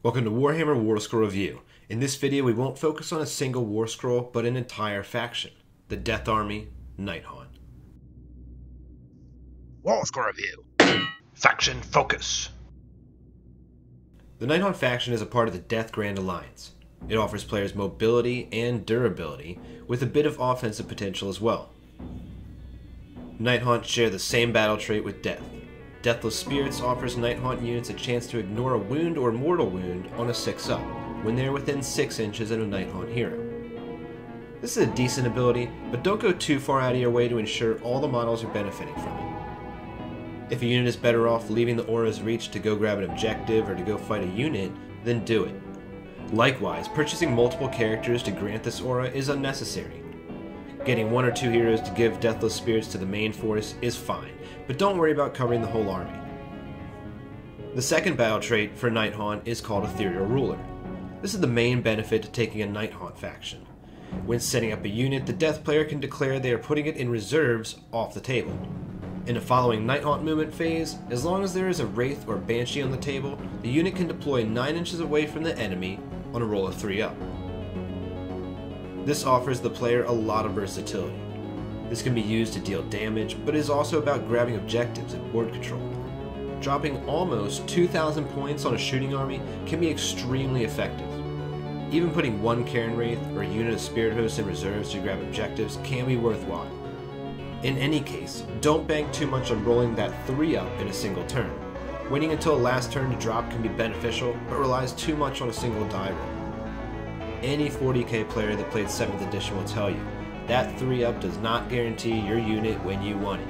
Welcome to Warhammer War Scroll Review. In this video, we won't focus on a single war scroll, but an entire faction the Death Army Nighthaunt. War Scroll Review. Faction Focus. The Nighthaunt faction is a part of the Death Grand Alliance. It offers players mobility and durability, with a bit of offensive potential as well. Nighthaunt share the same battle trait with Death. Deathless Spirits offers Nighthaunt units a chance to ignore a wound or mortal wound on a 6 up, when they're within 6 inches of a Nighthaunt hero. This is a decent ability, but don't go too far out of your way to ensure all the models are benefiting from it. If a unit is better off leaving the aura's reach to go grab an objective or to go fight a unit, then do it. Likewise, purchasing multiple characters to grant this aura is unnecessary. Getting one or two heroes to give Deathless Spirits to the main force is fine, but don't worry about covering the whole army. The second battle trait for Nighthaunt is called Ethereal Ruler. This is the main benefit to taking a Nighthaunt faction. When setting up a unit, the Death player can declare they are putting it in reserves off the table. In the following Nighthaunt movement phase, as long as there is a Wraith or Banshee on the table, the unit can deploy 9 inches away from the enemy on a roll of 3 up. This offers the player a lot of versatility. This can be used to deal damage, but is also about grabbing objectives and board control. Dropping almost 2,000 points on a shooting army can be extremely effective. Even putting one Cairn Wraith or a unit of Spirit Hosts in reserves to grab objectives can be worthwhile. In any case, don't bank too much on rolling that 3 up in a single turn. Waiting until last turn to drop can be beneficial, but relies too much on a single die roll. Any 40k player that played 7th edition will tell you that 3 up does not guarantee your unit when you want it.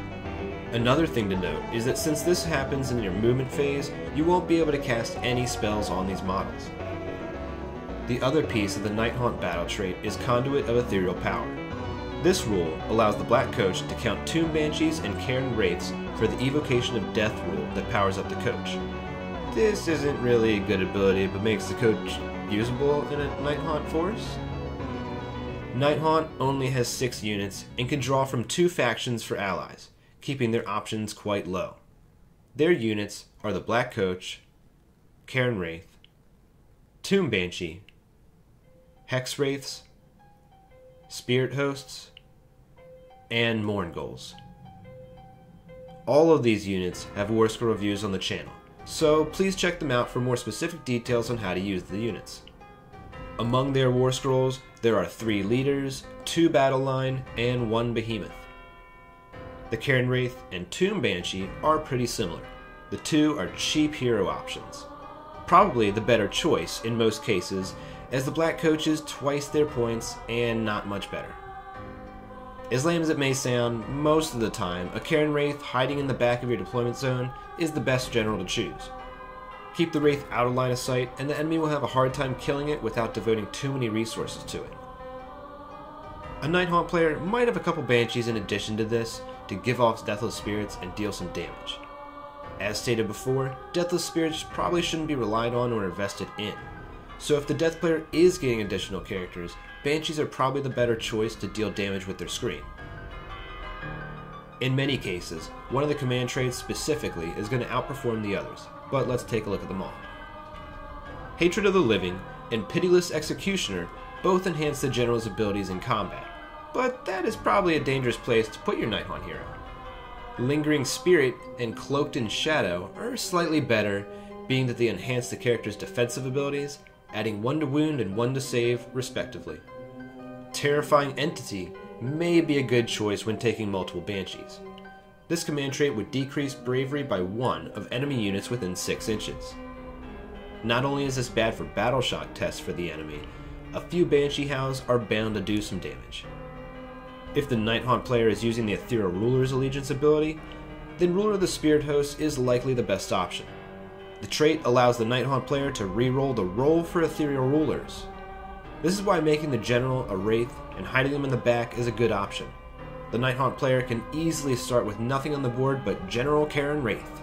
Another thing to note is that since this happens in your movement phase, you won't be able to cast any spells on these models. The other piece of the Nighthaunt battle trait is Conduit of Ethereal Power. This rule allows the Black Coach to count Tomb Banshees and Cairn Wraiths for the Evocation of Death rule that powers up the Coach. This isn't really a good ability, but makes the Coach usable in a Nighthaunt force. Nighthaunt only has 6 units and can draw from 2 factions for allies, keeping their options quite low. Their units are the Black Coach, Cairn Wraith, Tomb Banshee, Hex Wraiths, Spirit Hosts, and Mournguls. All of these units have War Scroll reviews on the channel, so please check them out for more specific details on how to use the units. Among their War Scrolls, there are three leaders, two battle line, and one behemoth. The Cairn Wraith and Tomb Banshee are pretty similar. The two are cheap hero options. Probably the better choice in most cases, as the Black Coach is twice their points and not much better. As lame as it may sound, most of the time, a Cairn Wraith hiding in the back of your deployment zone is the best general to choose. Keep the Wraith out of line of sight, and the enemy will have a hard time killing it without devoting too many resources to it. A Nighthaunt player might have a couple Banshees in addition to this to give off Deathless Spirits and deal some damage. As stated before, Deathless Spirits probably shouldn't be relied on or invested in. So if the Death player is getting additional characters, Banshees are probably the better choice to deal damage with their screen. In many cases, one of the command traits specifically is going to outperform the others, but let's take a look at them all. Hatred of the Living and Pitiless Executioner both enhance the general's abilities in combat, but that is probably a dangerous place to put your Nighthaunt hero. Lingering Spirit and Cloaked in Shadow are slightly better, being that they enhance the character's defensive abilities, adding 1 to wound and 1 to save, respectively. Terrifying Entity may be a good choice when taking multiple Banshees. This command trait would decrease bravery by 1 of enemy units within 6 inches. Not only is this bad for battle shock tests for the enemy, a few Banshee Hounds are bound to do some damage. If the Nighthaunt player is using the Ethereal Ruler's Allegiance ability, then Ruler of the Spirit Host is likely the best option. The trait allows the Nighthaunt player to re-roll the roll for Ethereal Rulers. This is why making the General a Wraith and hiding them in the back is a good option. The Nighthaunt player can easily start with nothing on the board but General Cairn Wraith.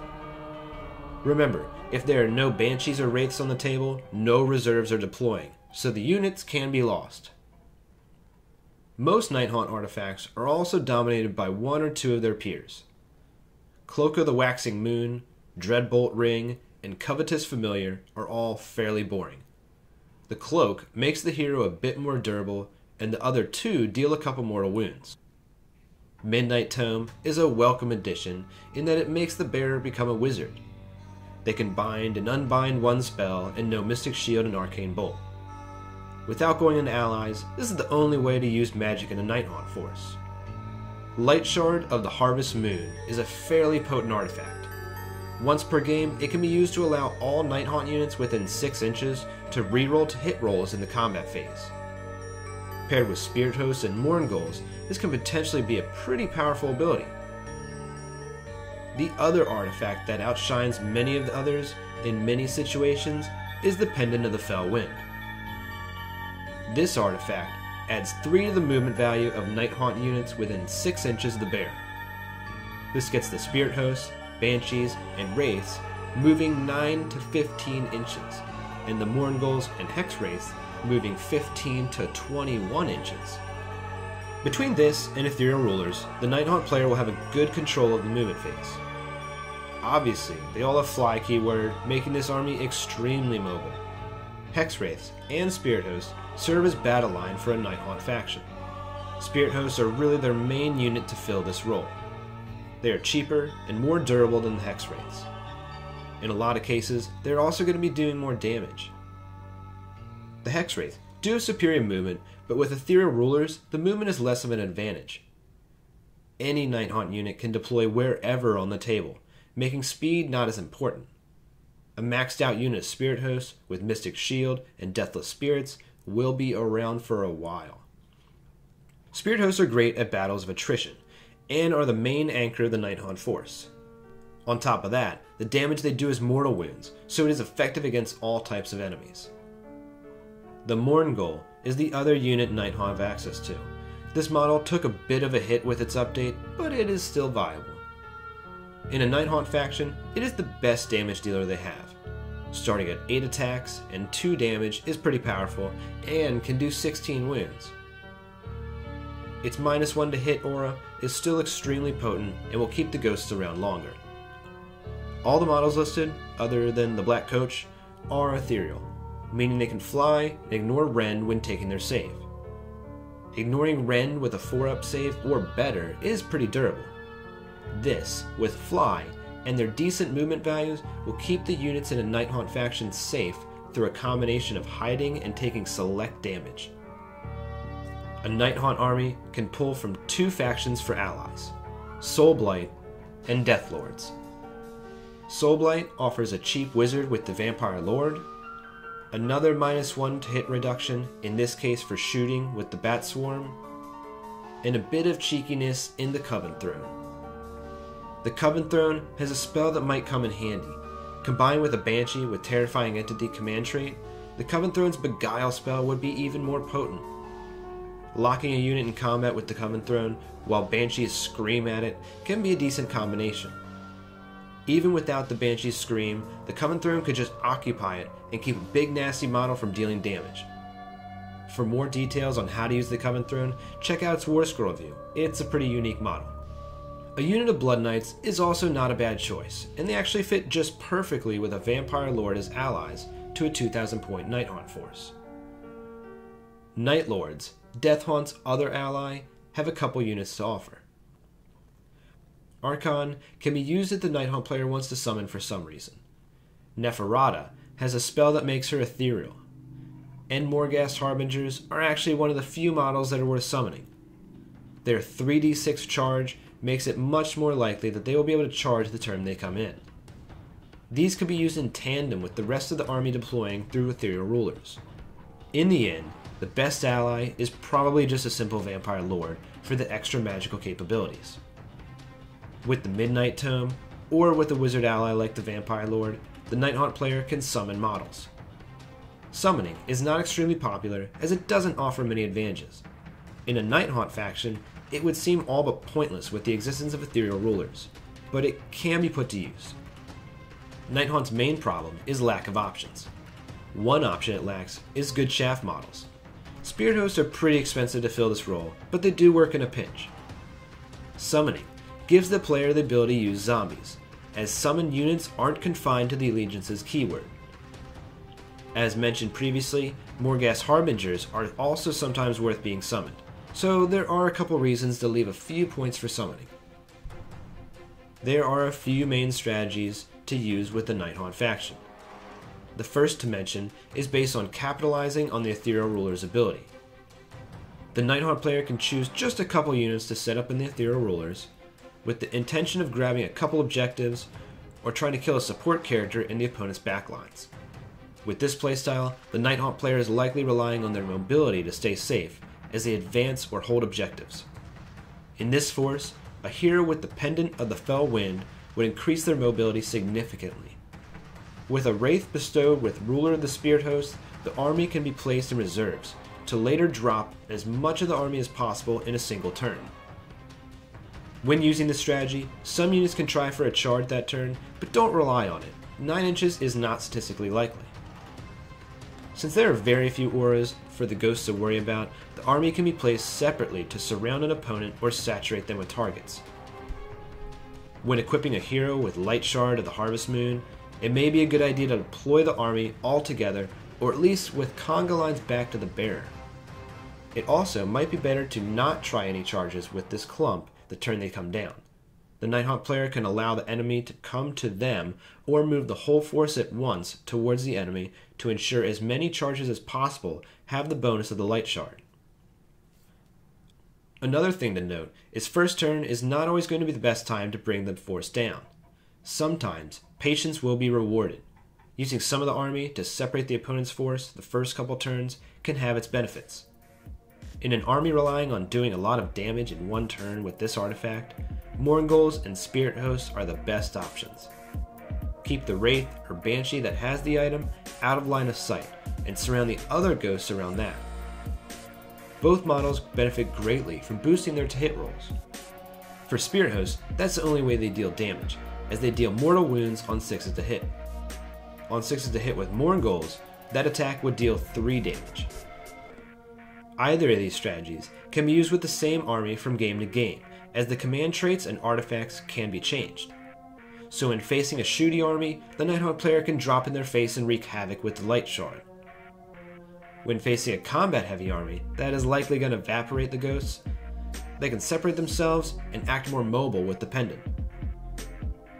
Remember, if there are no Banshees or Wraiths on the table, no reserves are deploying, so the units can be lost. Most Nighthaunt artifacts are also dominated by one or two of their peers. Cloak of the Waxing Moon, Dreadbolt Ring, and Covetous Familiar are all fairly boring. The Cloak makes the hero a bit more durable, and the other two deal a couple mortal wounds. Midnight Tome is a welcome addition in that it makes the bearer become a wizard. They can bind and unbind one spell and know Mystic Shield and Arcane Bolt. Without going into allies, this is the only way to use magic in a Nighthaunt force. Light Shard of the Harvest Moon is a fairly potent artifact. Once per game, it can be used to allow all Nighthaunt units within 6 inches to reroll to hit rolls in the combat phase. Paired with Spirit Hosts and Mournguls, this can potentially be a pretty powerful ability. The other artifact that outshines many of the others in many situations is the Pendant of the Fell Wind. This artifact adds 3 to the movement value of Nighthaunt units within 6 inches of the bear. This gets the Spirit Hosts, Banshees, and Wraiths moving 9 to 15 inches, and the Mournguls and Hex Wraiths moving 15 to 21 inches. Between this and Ethereal Rulers, the Nighthaunt player will have a good control of the movement phase. Obviously, they all have fly keyword, making this army extremely mobile. Hex Wraiths and Spirit Hosts serve as battle line for a Nighthaunt faction. Spirit Hosts are really their main unit to fill this role. They are cheaper and more durable than the Hex Wraiths. In a lot of cases, they're also going to be doing more damage. The Hex Wraith do have superior movement, but with Ethereal Rulers, the movement is less of an advantage. Any Nighthaunt unit can deploy wherever on the table, making speed not as important. A maxed out unit of Spirit Hosts with Mystic Shield and Deathless Spirits will be around for a while. Spirit Hosts are great at battles of attrition, and are the main anchor of the Nighthaunt force. On top of that, the damage they do is mortal wounds, so it is effective against all types of enemies. The Mourngull is the other unit Nighthaunt have access to. This model took a bit of a hit with its update, but it is still viable. In a Nighthaunt faction, it is the best damage dealer they have. Starting at 8 attacks and 2 damage is pretty powerful and can do 16 wounds. Its minus 1 to hit aura is still extremely potent and will keep the ghosts around longer. All the models listed, other than the Black Coach, are ethereal, meaning they can fly and ignore Rend when taking their save. Ignoring Rend with a 4 up save or better is pretty durable. This, with Fly, and their decent movement values will keep the units in a Nighthaunt faction safe through a combination of hiding and taking select damage. A Nighthaunt army can pull from two factions for allies Soulblight and Deathlords. Soulblight offers a cheap wizard with the Vampire Lord, another minus one to hit reduction, in this case for shooting with the Bat Swarm, and a bit of cheekiness in the Coven Throne. The Coven Throne has a spell that might come in handy. Combined with a Banshee with Terrifying Entity command trait, the Coven Throne's Beguile spell would be even more potent. Locking a unit in combat with the Coven Throne while Banshees scream at it can be a decent combination. Even without the Banshee's scream, the Coven Throne could just occupy it and keep a big nasty model from dealing damage. For more details on how to use the Coven Throne, check out its War Scroll view. It's a pretty unique model. A unit of Blood Knights is also not a bad choice, and they actually fit just perfectly with a Vampire Lord as allies to a 2000 point Nighthaunt force. Night Lords, Deathhaunt's other ally, have a couple units to offer. Arkhan can be used if the Nighthaunt player wants to summon for some reason. Neferata has a spell that makes her ethereal. And Morghast Harbingers are actually one of the few models that are worth summoning. Their 3d6 charge makes it much more likely that they will be able to charge the turn they come in. These could be used in tandem with the rest of the army deploying through ethereal rulers. In the end, the best ally is probably just a simple vampire lord for the extra magical capabilities. With the Midnight Tome, or with a wizard ally like the Vampire Lord, the Nighthaunt player can summon models. Summoning is not extremely popular as it doesn't offer many advantages. In a Nighthaunt faction, it would seem all but pointless with the existence of ethereal rulers, but it can be put to use. Nighthaunt's main problem is lack of options. One option it lacks is good chaff models. Spirit Hosts are pretty expensive to fill this role, but they do work in a pinch. Summoning gives the player the ability to use zombies. as summoned units aren't confined to the Allegiance's keyword. As mentioned previously, Morghast Harbingers are also sometimes worth being summoned, so there are a couple reasons to leave a few points for summoning. There are a few main strategies to use with the Nighthaunt faction. The first to mention is based on capitalizing on the Ethereal Ruler's ability. The Nighthaunt player can choose just a couple units to set up in the Ethereal Rulers, with the intention of grabbing a couple objectives or trying to kill a support character in the opponent's backlines. With this playstyle, the Nighthaunt player is likely relying on their mobility to stay safe as they advance or hold objectives. In this force, a hero with the Pendant of the Fell Wind would increase their mobility significantly. With a Wraith bestowed with Ruler of the Spirit Host, the army can be placed in reserves, to later drop as much of the army as possible in a single turn. When using this strategy, some units can try for a charge that turn, but don't rely on it. 9 inches is not statistically likely. Since there are very few auras for the ghosts to worry about, the army can be placed separately to surround an opponent or saturate them with targets. When equipping a hero with Light Shard of the Harvest Moon, it may be a good idea to deploy the army all together, or at least with conga lines back to the bearer. It also might be better to not try any charges with this clump the turn they come down. The Nighthaunt player can allow the enemy to come to them or move the whole force at once towards the enemy to ensure as many charges as possible have the bonus of the Light Shard. Another thing to note is first turn is not always going to be the best time to bring the force down. Sometimes, patience will be rewarded. Using some of the army to separate the opponent's force the first couple turns can have its benefits. In an army relying on doing a lot of damage in one turn with this artifact, Mournguls and Spirit Hosts are the best options. Keep the Wraith or Banshee that has the item out of line of sight, and surround the other ghosts around that. Both models benefit greatly from boosting their hit rolls. For Spirit Hosts, that's the only way they deal damage, as they deal mortal wounds on 6s to hit. On 6s to hit with Mournguls, that attack would deal 3 damage, Either of these strategies can be used with the same army from game to game, as the command traits and artifacts can be changed. So when facing a shooty army, the Nighthaunt player can drop in their face and wreak havoc with the Light Shard. When facing a combat heavy army that is likely going to evaporate the ghosts, they can separate themselves and act more mobile with the pendant.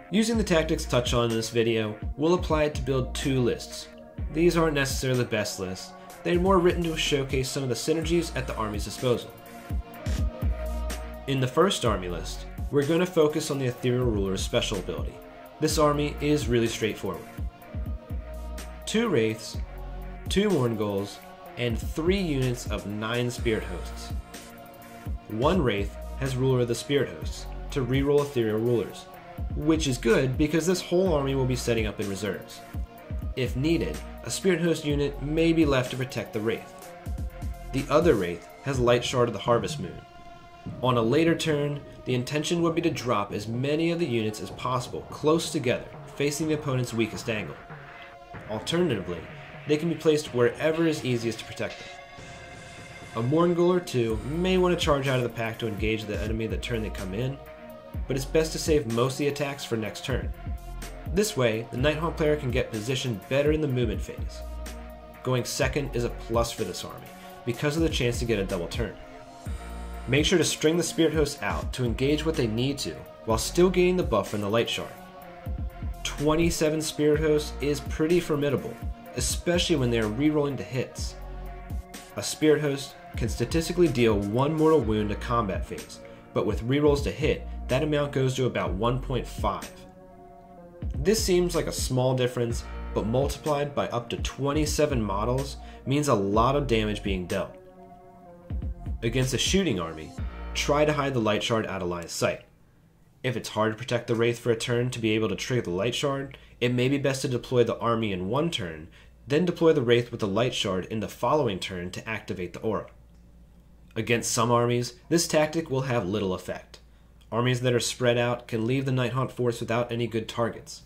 Using the tactics touched on in this video, we'll apply it to build two lists. These aren't necessarily the best lists, they are more written to showcase some of the synergies at the Army's disposal. In the first Army list, we're going to focus on the Ethereal Ruler's special ability. This army is really straightforward. Two Wraiths, two Mournguls, and three units of nine Spirit Hosts. One Wraith has Ruler of the Spirit Hosts to reroll Ethereal Rulers, which is good because this whole army will be setting up in reserves. If needed, a Spirit Host unit may be left to protect the Wraith. The other Wraith has Light Shard of the Harvest Moon. On a later turn, the intention would be to drop as many of the units as possible close together, facing the opponent's weakest angle. Alternatively, they can be placed wherever is easiest to protect them. A Mourngul or two may want to charge out of the pack to engage the enemy the turn they come in, but it's best to save most of the attacks for next turn, this way, the Nighthaunt player can get positioned better in the movement phase. Going second is a plus for this army, because of the chance to get a double turn. Make sure to string the Spirit Hosts out to engage what they need to, while still gaining the buff from the Light Shard. 27 Spirit Hosts is pretty formidable, especially when they are rerolling to hits. A Spirit Host can statistically deal one mortal wound to combat phase, but with rerolls to hit, that amount goes to about 1.5. This seems like a small difference, but multiplied by up to 27 models means a lot of damage being dealt. Against a shooting army, try to hide the light shard out of line of sight. If it's hard to protect the Wraith for a turn to be able to trigger the light shard, it may be best to deploy the army in one turn, then deploy the Wraith with the light shard in the following turn to activate the aura. Against some armies, this tactic will have little effect. Armies that are spread out can leave the Nighthaunt force without any good targets.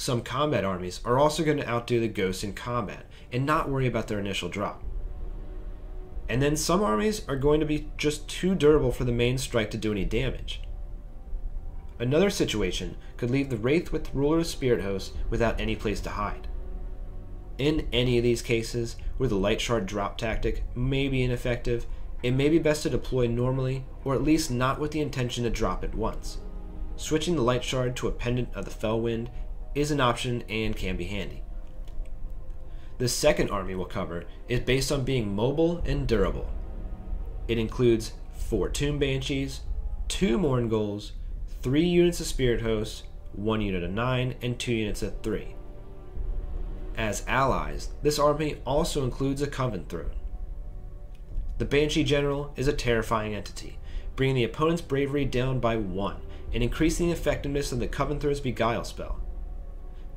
Some combat armies are also going to outdo the ghosts in combat and not worry about their initial drop. And then some armies are going to be just too durable for the main strike to do any damage. Another situation could leave the Wraith with Ruler of Spirit Hosts without any place to hide. In any of these cases, where the Light Shard drop tactic may be ineffective, it may be best to deploy normally, or at least not with the intention to drop it once. Switching the Light Shard to a Pendant of the Fellwind is an option and can be handy. The second army we'll cover is based on being mobile and durable. It includes 4 Tomb Banshees, 2 Mournguls, 3 units of Spirit Hosts, 1 unit of 9, and 2 units of 3. As allies, this army also includes a Coven Throne. The Banshee General is a terrifying entity, bringing the opponent's bravery down by 1 and increasing the effectiveness of the Coven Throne's Beguile spell.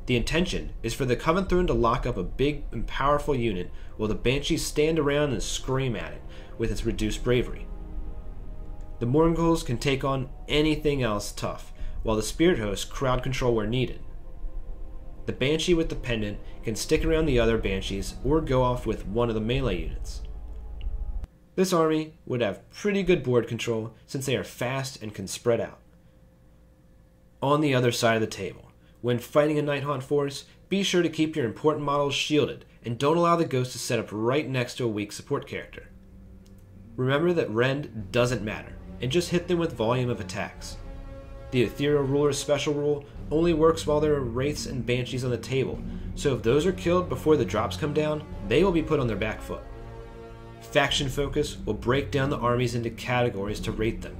The intention is for the Coven Throne to lock up a big and powerful unit while the Banshees stand around and scream at it with its reduced bravery. The Mournguls can take on anything else tough, while the Spirit Hosts crowd control where needed. The Banshee with the pendant can stick around the other Banshees or go off with one of the melee units. This army would have pretty good board control since they are fast and can spread out. On the other side of the table, when fighting a Nighthaunt force, be sure to keep your important models shielded and don't allow the ghost to set up right next to a weak support character. Remember that rend doesn't matter, and just hit them with volume of attacks. The Ethereal Ruler's special rule only works while there are Wraiths and Banshees on the table, so if those are killed before the drops come down, they will be put on their back foot. Faction Focus will break down the armies into categories to rate them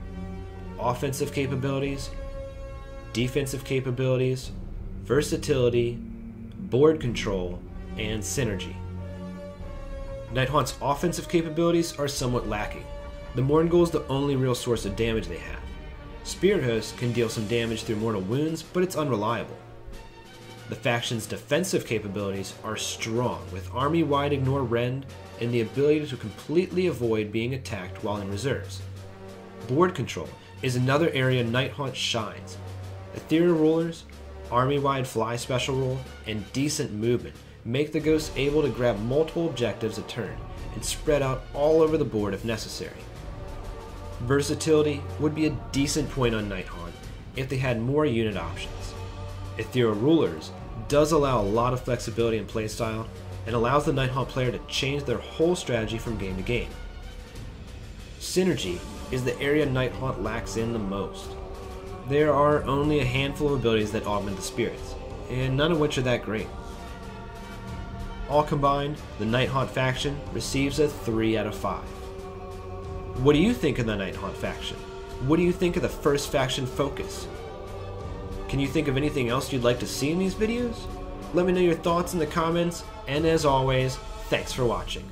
offensive capabilities, defensive capabilities, versatility, board control, and synergy. Nighthaunt's offensive capabilities are somewhat lacking. The Mourngul is the only real source of damage they have. Spirit Host can deal some damage through mortal wounds, but it's unreliable. The faction's defensive capabilities are strong, with army wide ignore rend and the ability to completely avoid being attacked while in reserves. Board control is another area Nighthaunt shines. Ethereal rulers, army wide fly special rule, and decent movement make the ghosts able to grab multiple objectives a turn and spread out all over the board if necessary. Versatility would be a decent point on Nighthaunt if they had more unit options. Ethereal Rulers does allow a lot of flexibility in playstyle and allows the Nighthaunt player to change their whole strategy from game to game. Synergy is the area Nighthaunt lacks in the most. There are only a handful of abilities that augment the spirits, and none of which are that great. All combined, the Nighthaunt faction receives a 3 out of 5. What do you think of the Nighthaunt faction? What do you think of the first faction focus? Can you think of anything else you'd like to see in these videos? Let me know your thoughts in the comments, and as always, thanks for watching.